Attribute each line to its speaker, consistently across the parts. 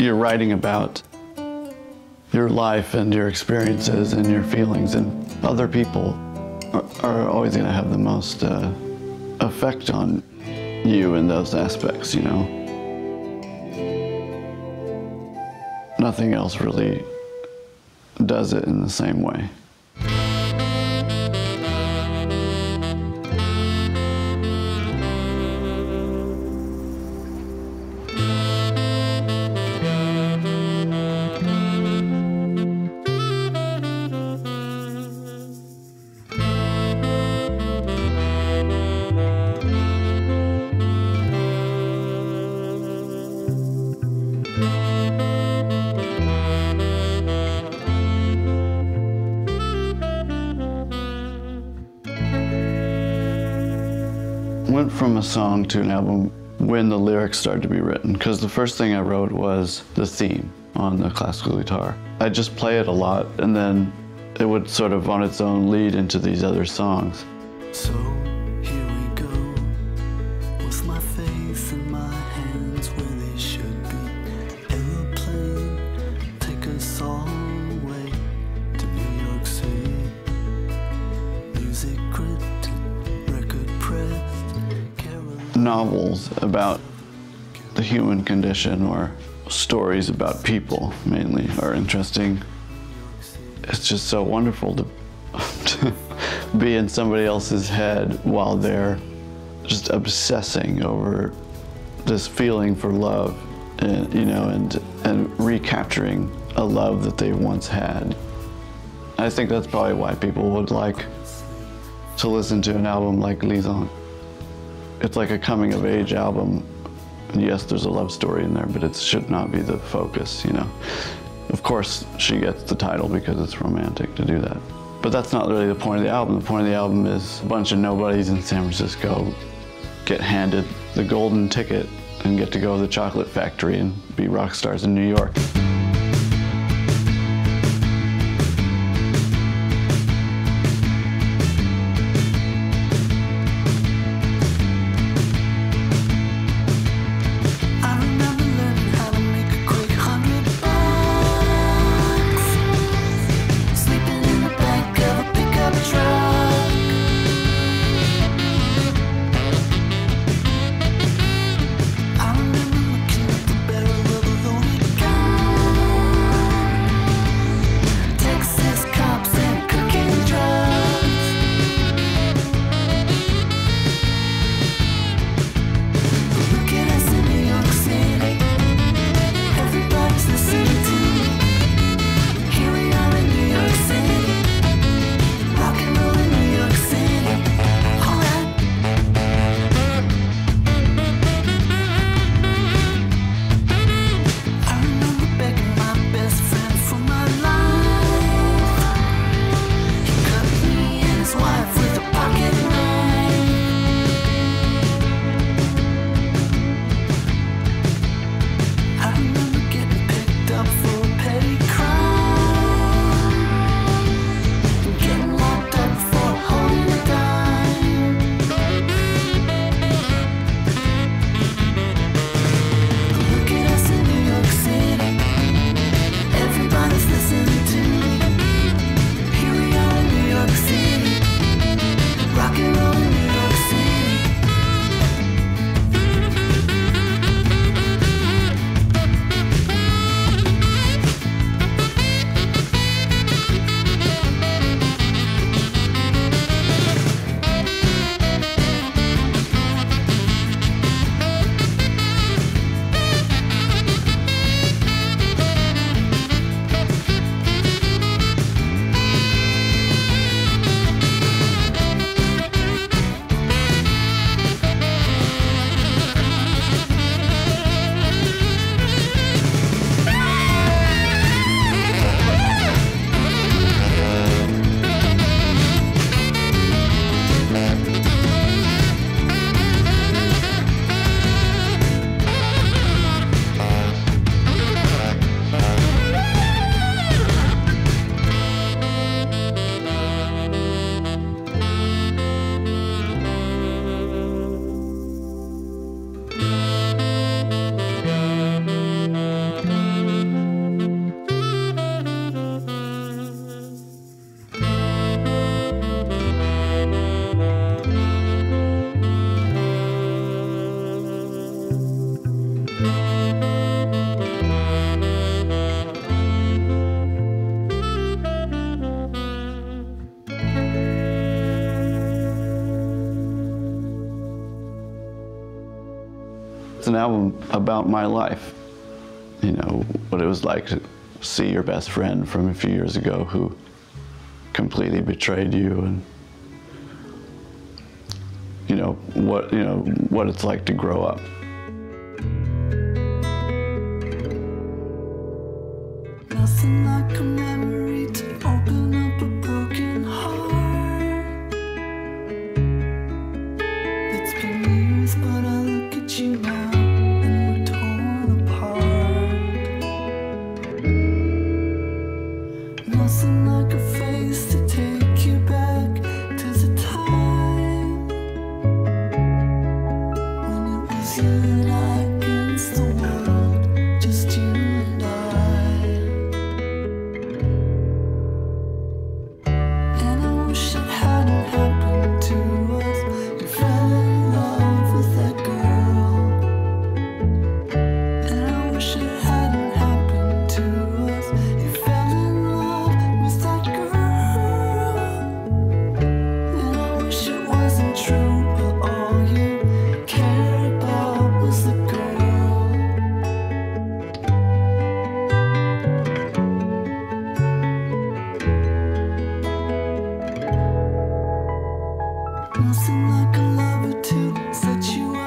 Speaker 1: you're writing about your life and your experiences and your feelings, and other people are, are always going to have the most uh, effect on you in those aspects, you know. Nothing else really does it in the same way. Went from a song to an album when the lyrics started to be written because the first thing I wrote was the theme on the classical guitar. I just play it a lot and then it would sort of on its own lead into these other songs.
Speaker 2: So here we go, with my face my hands where they should be.
Speaker 1: Novels about the human condition or stories about people mainly are interesting. It's just so wonderful to, to be in somebody else's head while they're just obsessing over this feeling for love, and, you know, and and recapturing a love that they once had. I think that's probably why people would like to listen to an album like Lysandre. It's like a coming of age album. And yes, there's a love story in there, but it should not be the focus, you know. Of course, she gets the title because it's romantic to do that. But that's not really the point of the album. The point of the album is a bunch of nobodies in San Francisco get handed the golden ticket and get to go to the chocolate factory and be rock stars in New York. Album about my life. You know, what it was like to see your best friend from a few years ago who completely betrayed you and you know what you know what it's like to grow up.
Speaker 2: Nothing like a memory to open up Nothing like a lover to set you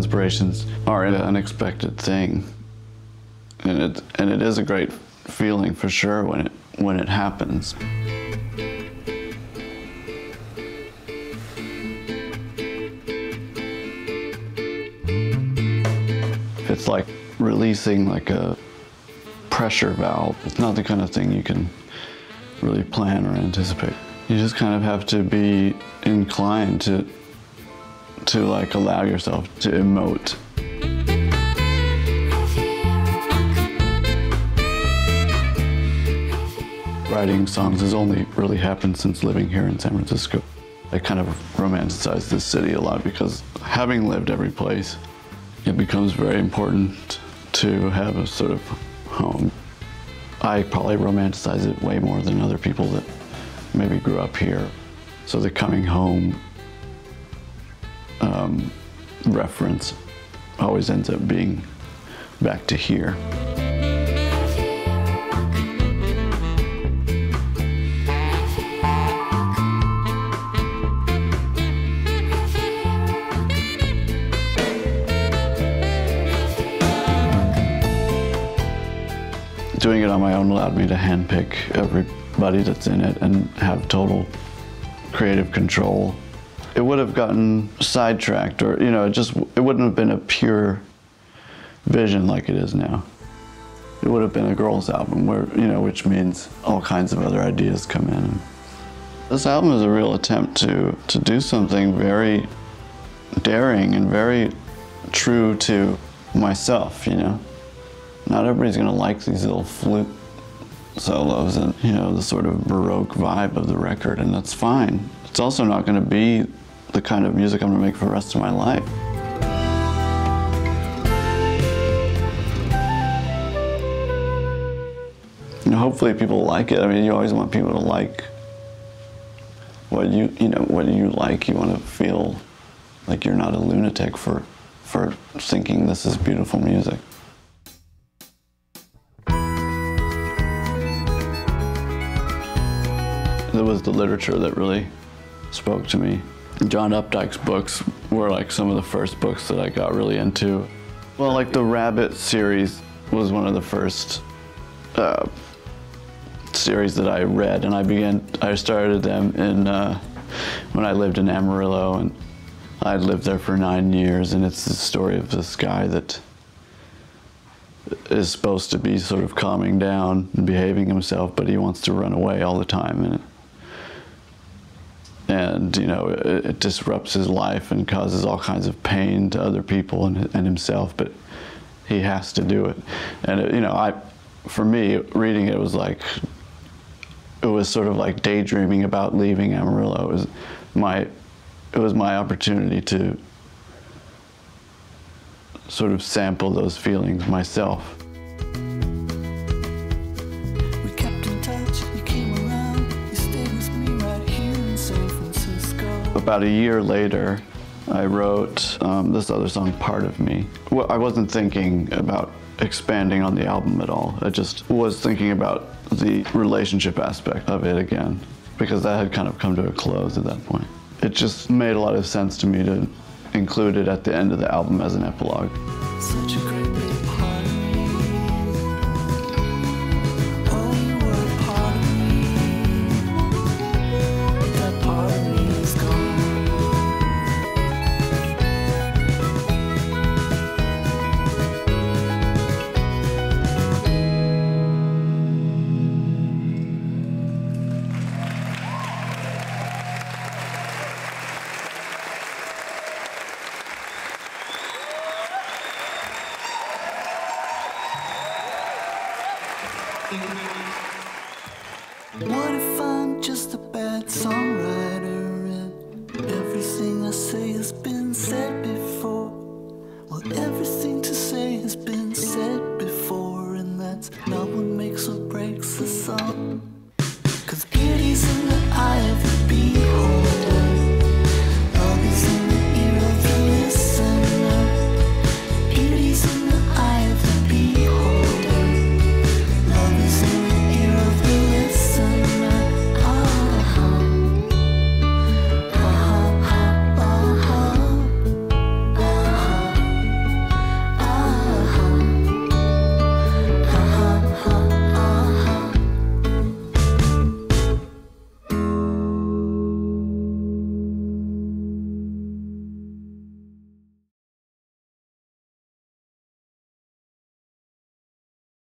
Speaker 1: inspirations are an unexpected thing, and it and it is a great feeling for sure when it when it happens. It's like releasing like a pressure valve. It's not the kind of thing you can really plan or anticipate. You just kind of have to be inclined to to like allow yourself to emote. Writing songs has only really happened since living here in San Francisco. I kind of romanticize this city a lot because having lived every place, it becomes very important to have a sort of home. I probably romanticize it way more than other people that maybe grew up here. So the coming home um, reference always ends up being back to here. Doing it on my own allowed me to handpick everybody that's in it and have total creative control. It would have gotten sidetracked, or you know, it just it wouldn't have been a pure vision like it is now. It would have been a girls' album, where you know, which means all kinds of other ideas come in. This album is a real attempt to to do something very daring and very true to myself. You know, not everybody's gonna like these little flute solos and you know the sort of baroque vibe of the record, and that's fine. It's also not going to be the kind of music I'm to make for the rest of my life. Know, hopefully people like it. I mean, you always want people to like what you you know what you like. You want to feel like you're not a lunatic for for thinking this is beautiful music. It was the literature that really spoke to me. John Updike's books were like some of the first books that I got really into. Well, like the Rabbit series was one of the first uh, series that I read, and I began. I started them in uh, when I lived in Amarillo, and I lived there for nine years. And it's the story of this guy that is supposed to be sort of calming down and behaving himself, but he wants to run away all the time, and and you know it, it disrupts his life and causes all kinds of pain to other people and, and himself, but he has to do it. And it, you know, I, for me, reading it was like it was sort of like daydreaming about leaving Amarillo. It was my it was my opportunity to sort of sample those feelings myself. About a year later, I wrote um, this other song, Part of Me. Well, I wasn't thinking about expanding on the album at all. I just was thinking about the relationship aspect of it again, because that had kind of come to a close at that point. It just made a lot of sense to me to include it at the end of the album as an epilogue.
Speaker 2: everything I say has been said before. Well, everything to say has been said before, and that's not what makes or breaks the song.